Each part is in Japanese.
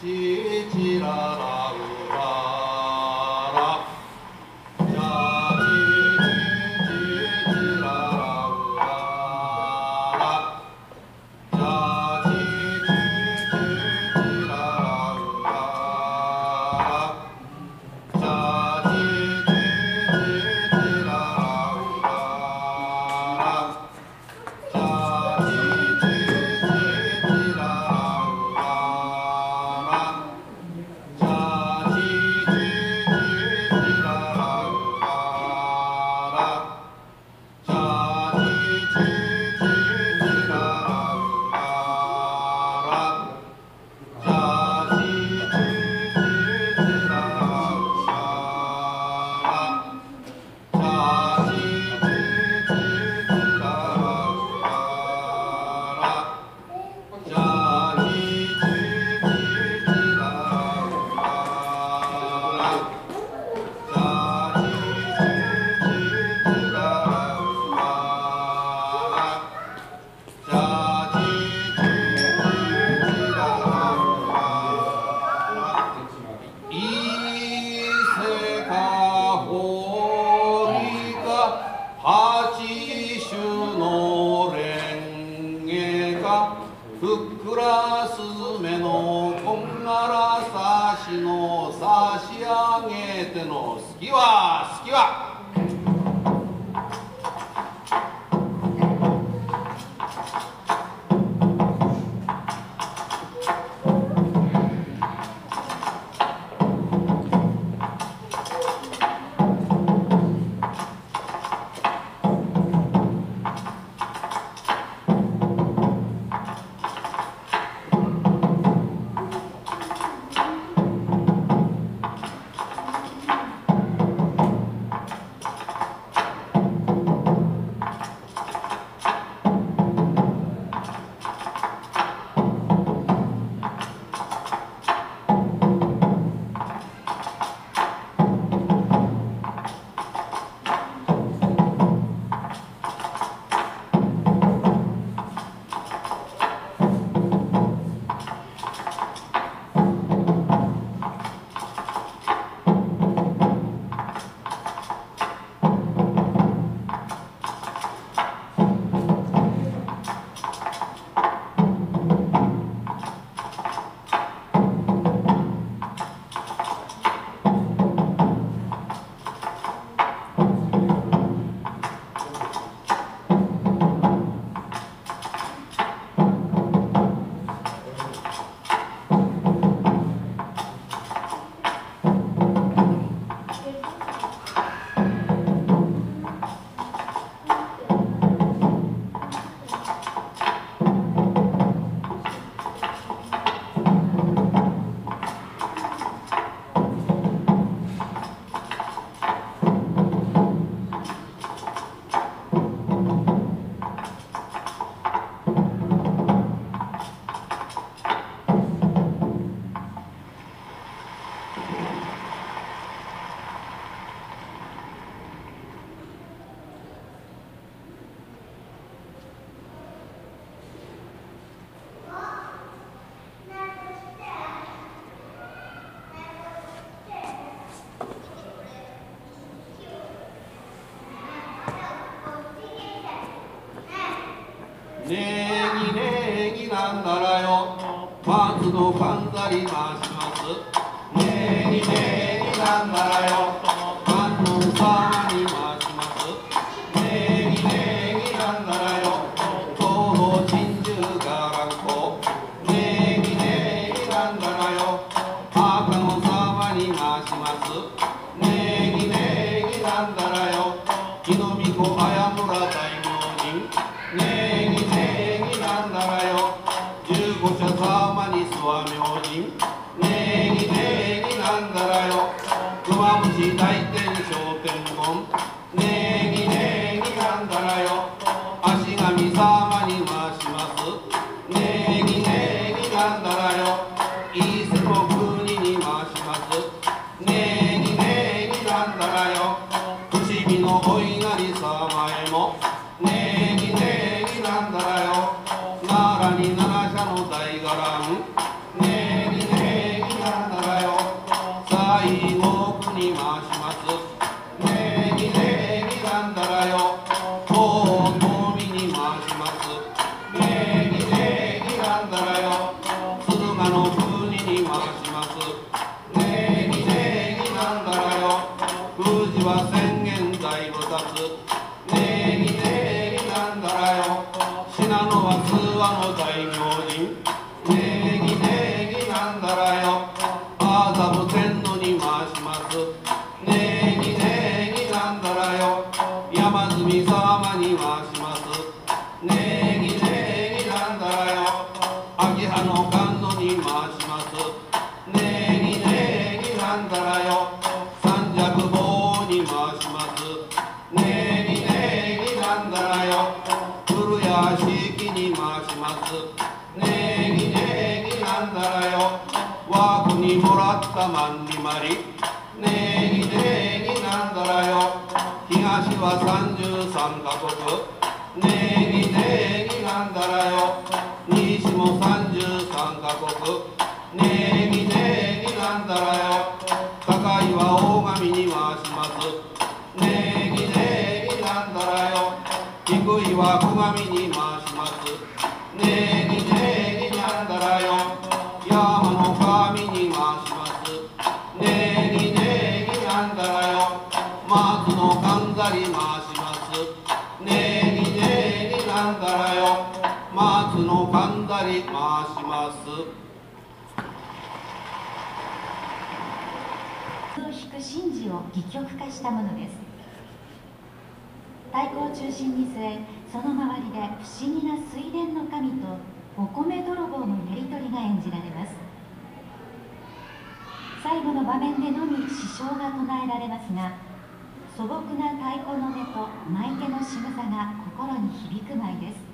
지지지라라우 やすずめのこんがらさしのさしあげての好きは好きはねえぎねえぎなんならよ。松のファンザリ回します。ねえぎねえぎなんならよ。からよ。十五社様に諏訪明神ねにねぎなんだらよ。熊虫大天商天門ねえにねぎなんだらよ。足神様に回します。ねえにねぎなんだらよ。封じは宣言大菩薩礼儀礼儀なんだらよ。信濃は通話の大明神ねぎねぎなんだらよ。麻布天のに回します。礼儀礼儀なんだらよ。山積み様に回します。古屋敷に回します。ねぎねぎなんだらよ。枠にもらったまんにまり。ねぎねぎなんだらよ。東は三十三カ国。ねぎねぎなんだらよ。西も三十三カ国。ねぎ神に回しますねぎねぎなんだらよ松のかんざり回します。ねぎねぎなんだらよ松のかんざり回します。を弾く神事を戯曲化したものです太鼓を中心に据えその周りで不思議な水田の神とお米泥棒のやり取りが演じられます。最後の場面でのみ支障が唱えられますが素朴な太鼓の音と舞手の仕草が心に響く舞です。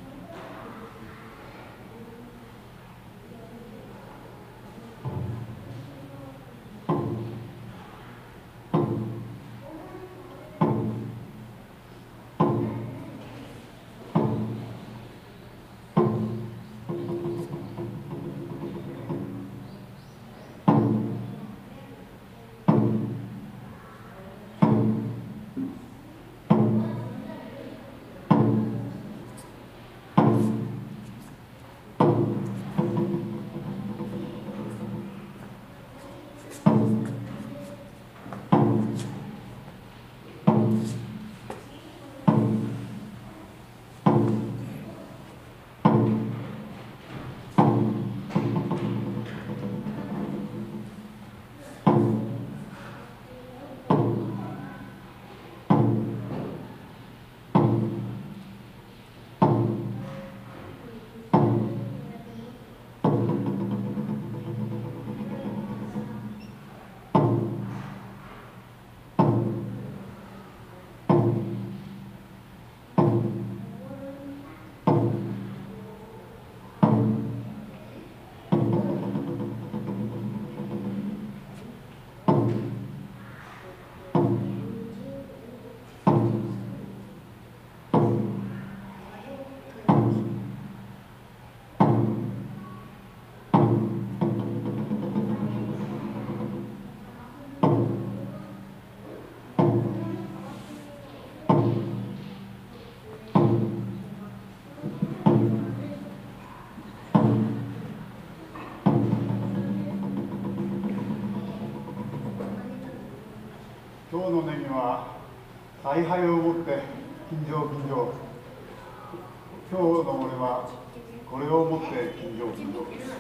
今日のネギは采配をもって金城金城。今日の俺はこれをもって金城金城です。